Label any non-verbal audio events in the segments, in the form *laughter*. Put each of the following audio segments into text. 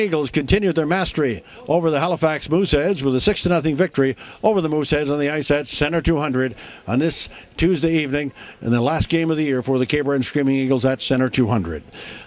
Eagles continued their mastery over the Halifax Mooseheads with a 6 0 victory over the Mooseheads on the ice at Center 200 on this Tuesday evening in the last game of the year for the Cape Breton Screaming Eagles at Center 200.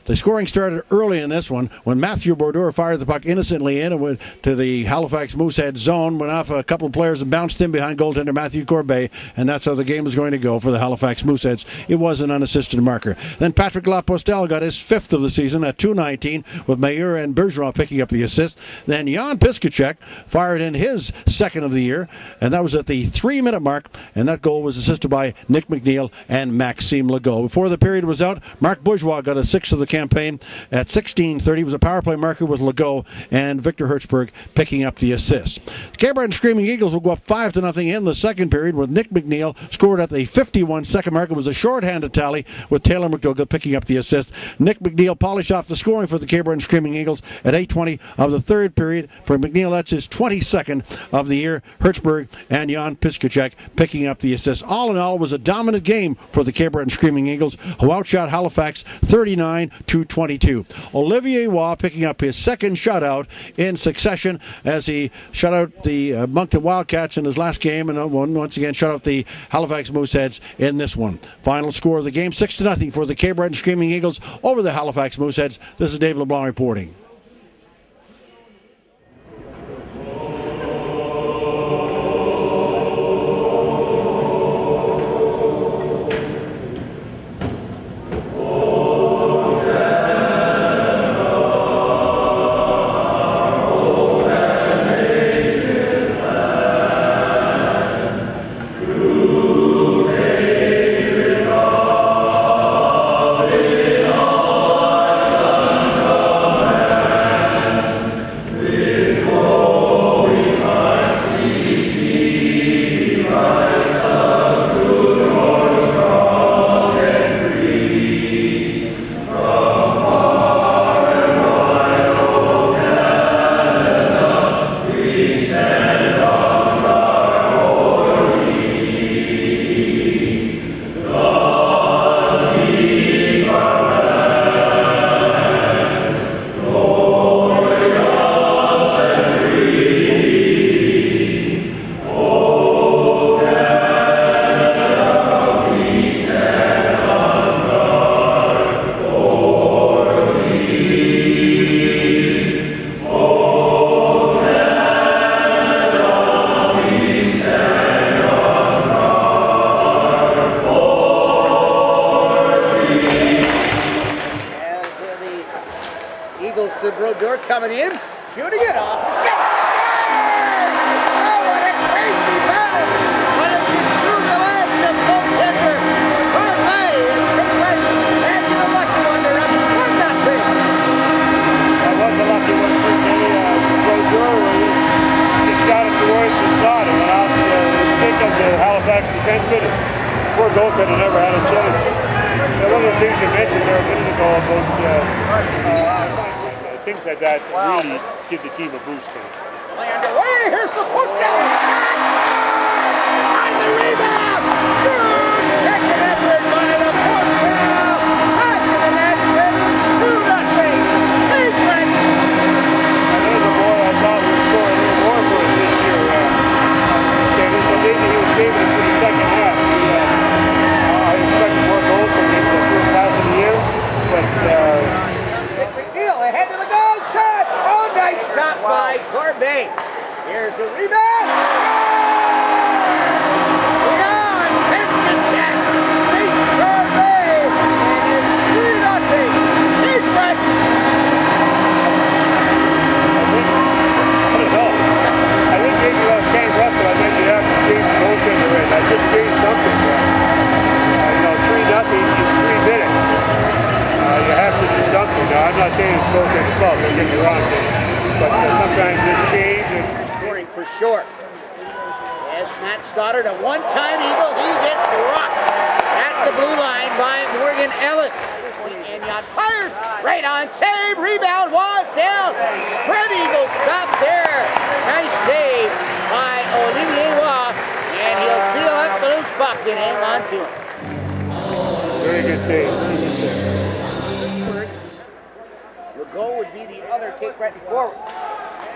The scoring started early in this one when Matthew Brodeur fired the puck innocently in and went to the Halifax Moosehead zone, went off a couple of players and bounced in behind goaltender Matthew Corbet, and that's how the game was going to go for the Halifax Mooseheads. It was an unassisted marker. Then Patrick Lapostel got his fifth of the season at 219 with Mayer and Bergeron picking up the assist. Then Jan Piskacek fired in his second of the year, and that was at the three minute mark, and that goal was assisted by Nick McNeil and Maxime Legault. Before the period was out, Mark Bourgeois got a sixth of the campaign at 16:30. Was a power play marker with Legault and Victor Hertzberg picking up the assist. Cape Breton Screaming Eagles will go up five to nothing in the second period with Nick McNeil scored at the 51 second mark. It was a shorthanded tally with Taylor McDougall picking up the assist. Nick McNeil polished off the scoring for the Cape Breton Screaming Eagles at 8:20 of the third period. For McNeil, that's his 22nd of the year. Hertzberg and Jan Piskacek picking up the assist. All in all, it was a dominant game for the Cape Breton Screaming Eagles, who outshot Halifax 39 to 22. Olivier Roy picking up his second shutout in succession as he shut out the uh, Moncton Wildcats in his last game and uh, once again shut out the Halifax Mooseheads in this one. Final score of the game 6 to nothing for the Cape Breton Screaming Eagles over the Halifax Mooseheads. This is Dave LeBlanc reporting. Went out to get off. This game. Oh, a fancy ballet. Playing through the stick of the Halifax defenseman. Never had a chance. One of the things you mentioned there a minute ago about uh, uh, things like that wow. really give the team a boost. Here's the push down. Wrong but sometimes this change and scoring for sure. Yes, Matt Stoddard, a one-time Eagle. He gets rocked at the blue line by Morgan Ellis. And Yacht fires right on save. Rebound was down. Spread Eagle stop there. Nice save by Olivier Roy. And he'll seal up loose puck and hang on to it. Very good save. Very good save. Legault would be the other kick right forward.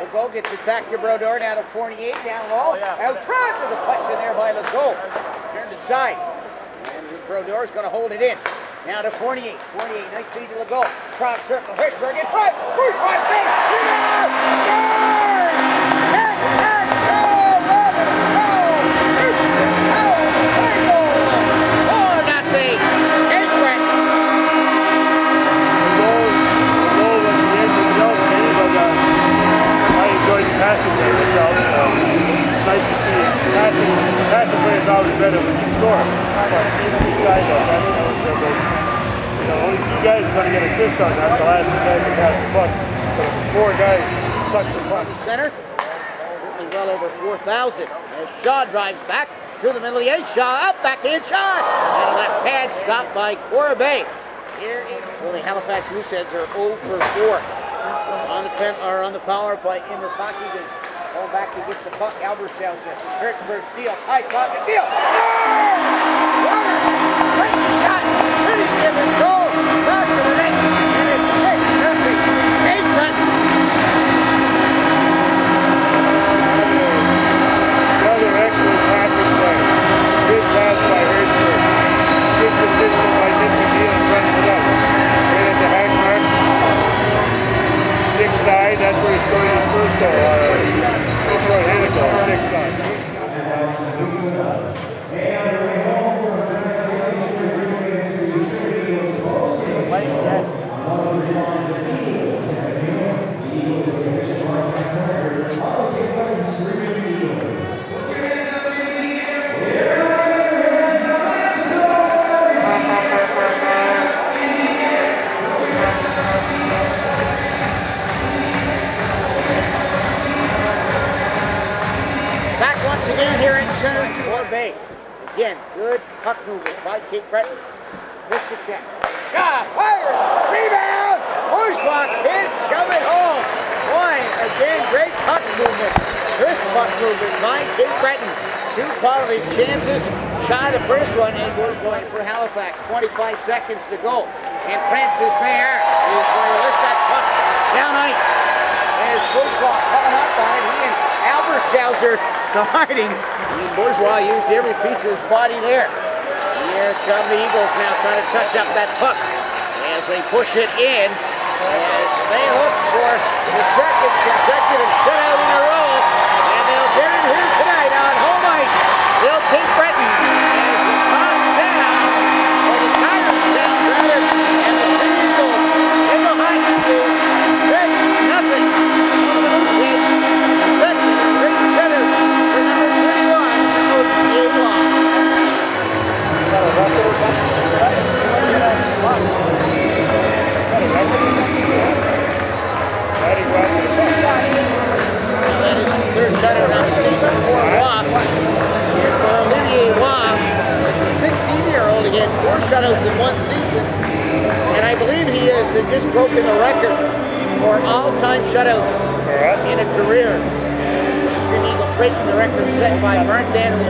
Legault gets it back to Brodeur now to 48 down low. Oh, Out front with a punch in there by Legault. Turned inside. And Brodeur's going to hold it in. Now to 48. 48, nice feed to Legault. Cross circle. Hertzberg in front. Bourgeois save. Rebound! Scores! Assists on that. The last got the puck, but four guys sucked the puck. center. Certainly well over 4,000. As Shaw drives back through the middle of the eight. Shaw up, backhand shot. And a left hand stopped by Corbet. Here in, well, the Halifax Mooseheads are 0 for 4 on the pen or on the power play in this hockey game. Going back to get the puck. Albert Schauser. Hertzberg steals. High slot. McNeil. Score! Great shot. Pretty given goal. Back to the net. And it's 6 nothing. Cape again, great puck movement. Crisp puck movement by Cape Breton. Two quality chances. Shot the first one and goes going for Halifax. 25 seconds to go. And Francis Mayer is going to lift that puck down ice. As Bourgeois coming up on it, he and Albert Schauser *laughs* guarding. And Bourgeois used every piece of his body there. Here come the Eagles now trying to touch up that puck as they push it in. As they look for the second consecutive shutout in a row. Shutouts in one season. And I believe he has just broken the record for all-time shutouts in a career. Stream Eagles breaking the record set by Bernd Daniel.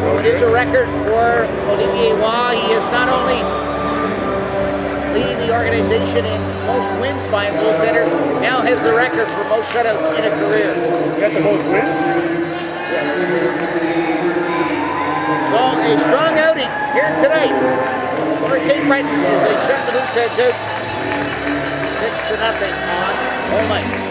So it is a record for Olivier Roy. He is not only leading the organization in most wins by a goaltender, now has the record for most shutouts in a career. You got the most wins? So a strong outing here tonight for Cape Breton as they shut the Mooseheads out. Six to nothing on home ice.